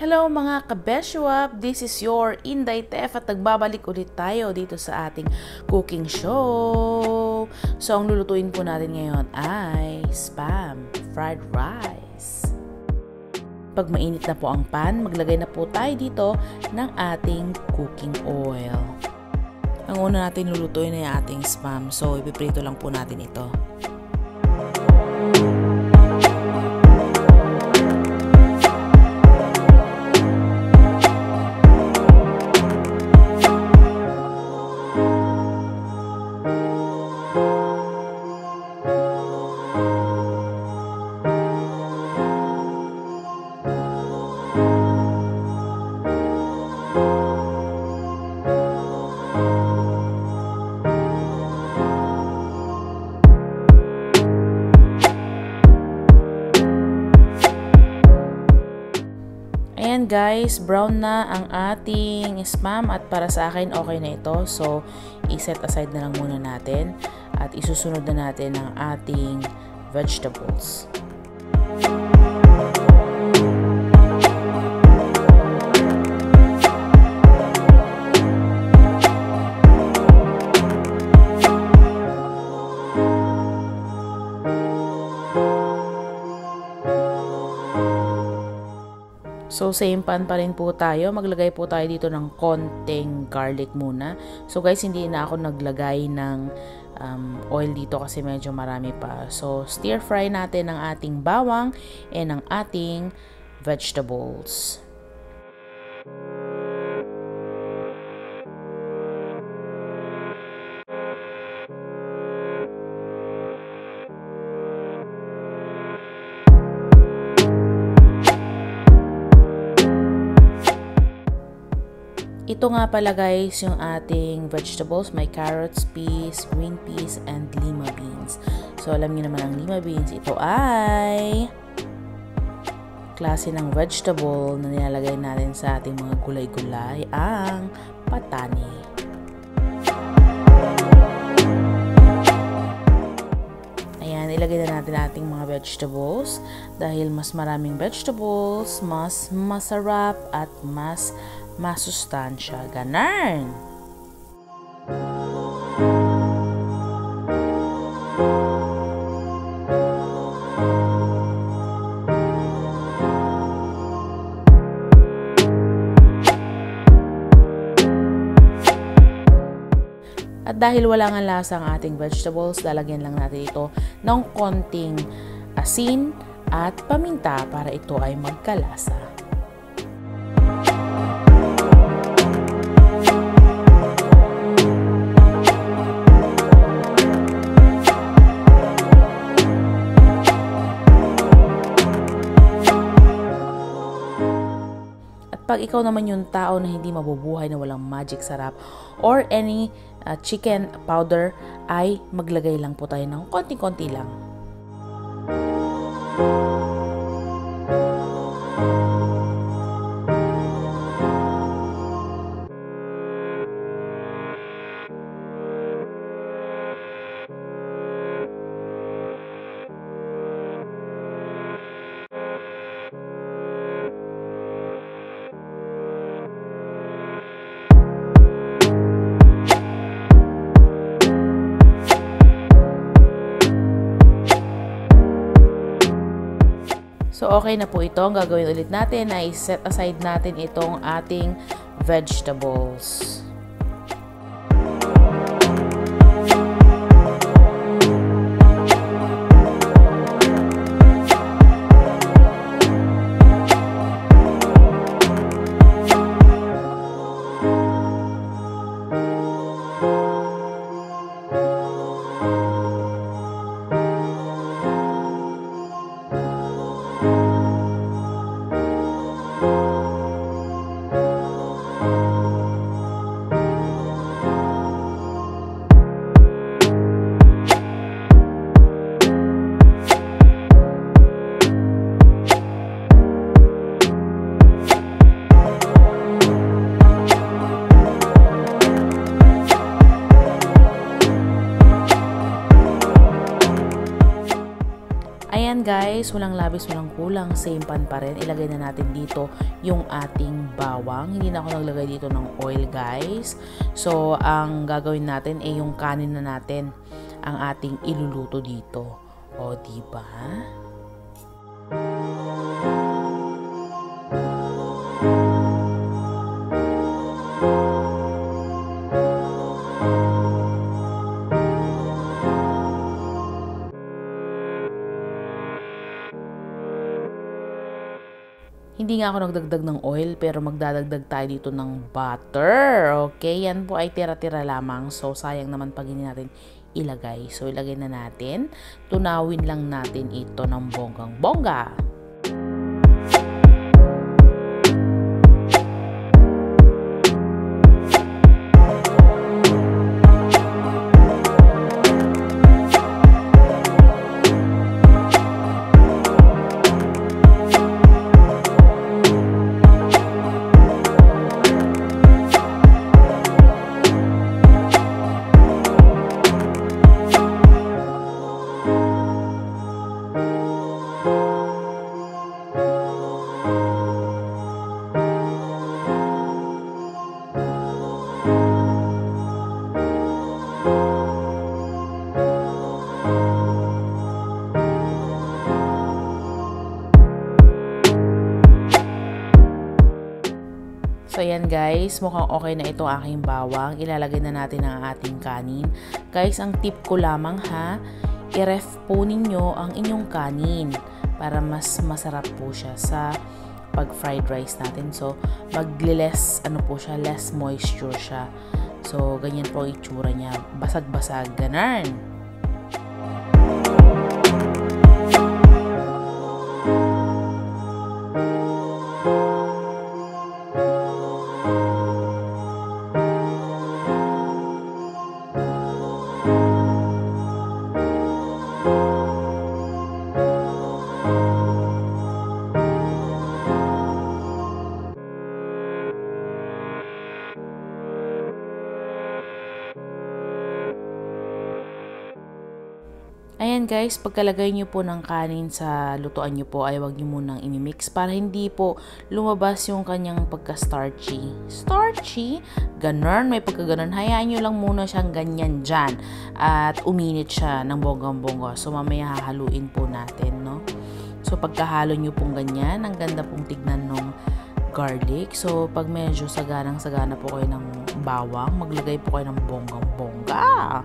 Hello mga kabeshuap! This is your Inday Tef at nagbabalik ulit tayo dito sa ating cooking show. So, ang lulutuin po natin ngayon ay spam fried rice. Pag mainit na po ang pan, maglagay na po tayo dito ng ating cooking oil. Ang una natin lulutuin ay ating spam. So, ipiprito lang po natin ito. Guys, brown na ang ating spam at para sa akin okay na ito. So, i-set aside na lang muna natin at isusunod na natin ang ating vegetables. So, same pan pa rin po tayo. Maglagay po tayo dito ng konting garlic muna. So, guys, hindi na ako naglagay ng um, oil dito kasi medyo marami pa. So, stir fry natin ang ating bawang and ang ating vegetables. Ito nga pala guys yung ating vegetables. May carrots, peas, green peas, and lima beans. So alam niyo naman ang lima beans. Ito ay klase ng vegetable na nilalagay natin sa ating mga gulay-gulay ang patani. Ilagay na natin ating mga vegetables dahil mas maraming vegetables, mas masarap at mas masustansya. Ganarn! At dahil wala nga lasa ang ating vegetables, lalagyan lang natin ito ng konting asin at paminta para ito ay magkalasa. Pag ikaw naman yung tao na hindi mabubuhay na walang magic sarap or any uh, chicken powder ay maglagay lang po tayo ng konti-konti lang. So, okay na po ito. Ang gagawin ulit natin ay set aside natin itong ating vegetables. Guys, walang labis, walang kulang. Same pan pa rin. Ilagay na natin dito yung ating bawang. Hindi na ako naglagay dito ng oil guys. So, ang gagawin natin ay yung kanin na natin ang ating iluluto dito. O, diba? Hindi nga ako nagdagdag ng oil pero magdadagdag tayo dito ng butter. Okay, yan po ay tira-tira lamang. So, sayang naman pag hindi natin ilagay. So, ilagay na natin. Tunawin lang natin ito ng bonggang-bongga. Guys, mukhang okay na ito aking bawang. Ilalagay na natin ang ating kanin. Guys, ang tip ko lamang ha, i-ref po ninyo ang inyong kanin para mas masarap po siya sa pag fried rice natin. So, mag-less, ano po siya, less moisture siya. So, ganyan po ang itsura niya. Basag-basag, ganun. Guys, pagkalagay nyo po ng kanin sa lutuan nyo po ay wag nyo munang imimix para hindi po lumabas yung kanyang pagka-starchy. Starchy? Ganon, may pagkaganon. Hayaan nyo lang muna siyang ganyan dyan at uminit siya ng bonggang-bongga. So mamaya hahaluin po natin, no? So pagkahalo nyo pong ganyan, ang ganda pong tignan nung garlic. So pag medyo saganang-sagana po kayo ng bawang, maglagay po kayo ng bonggang-bongga.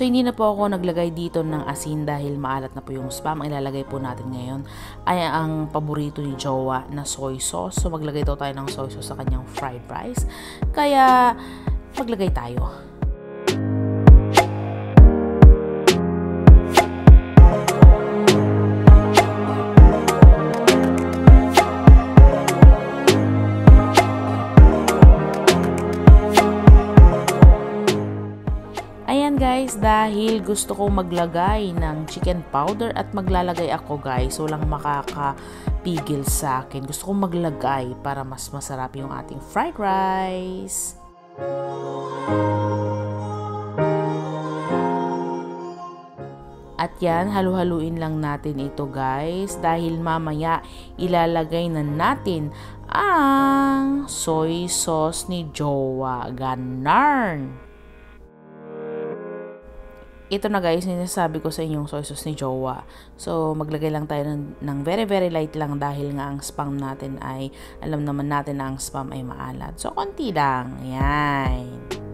So, hindi na po ako naglagay dito ng asin dahil maalat na po yung spam. Ang ilalagay po natin ngayon ay ang paborito ni Jowa na soy sauce. So, maglagay daw tayo ng soy sauce sa kanyang fried rice. Kaya, maglagay tayo. Guys dahil gusto ko maglagay ng chicken powder at maglalagay ako guys. Walang makakapigil sa akin. Gusto ko maglagay para mas masarap yung ating fried rice. At yan, halu-haluin lang natin ito guys dahil mamaya ilalagay na natin ang soy sauce ni Jowa. Ganarn! Ito na guys, sinasabi ko sa inyong soy sauce ni Jowa. So, maglagay lang tayo ng, ng very very light lang dahil nga ang spam natin ay, alam naman natin na ang spam ay maalat. So, konti lang. Yan.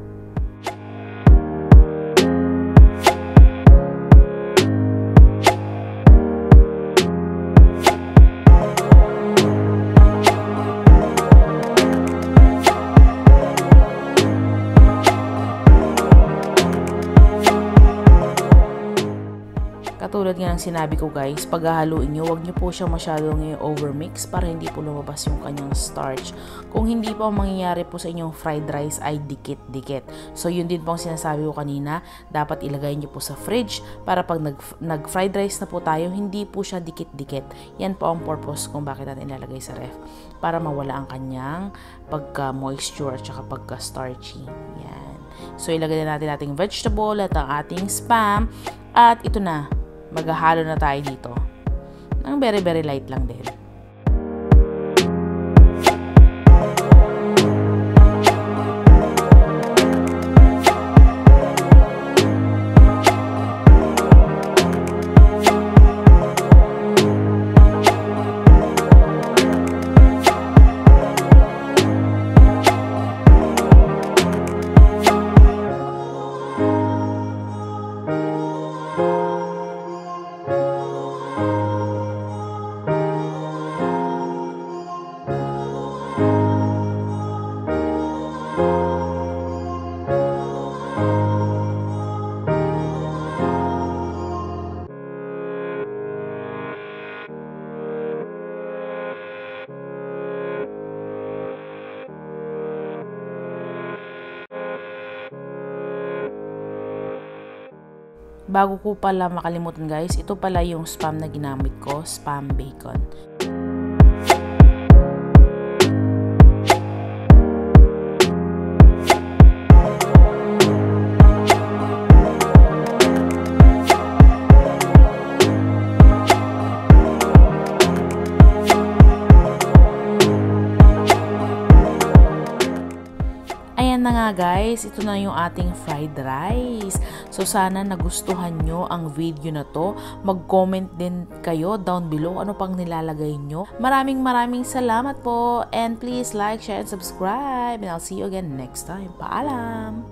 Katulad nga ng sinabi ko guys, pag hahaluin nyo, huwag nyo po siya masyadong overmix para hindi po lumabas yung kanyang starch. Kung hindi po mangyayari po sa inyong fried rice ay dikit-dikit. So yun din po ang sinasabi ko kanina, dapat ilagay nyo po sa fridge para pag nag, nag fried rice na po tayo, hindi po siya dikit-dikit. Yan po ang purpose kung bakit natin ilalagay sa ref para mawala ang kanyang pagka-moisture at saka pagka-starchy. Yan. So ilagay na natin ating vegetable at ang ating spam at ito na, maghahalo na tayo dito. Ang very very light lang din. Bago ko pala makalimutan guys, ito pala yung spam na ginamit ko, spam bacon. Guys, ito na yung ating fried rice. So sana nagustuhan nyo ang video na to. Mag-comment din kayo down below ano pang nilalagay nyo. Maraming maraming salamat po and please like, share, and subscribe and I'll see you again next time. Paalam!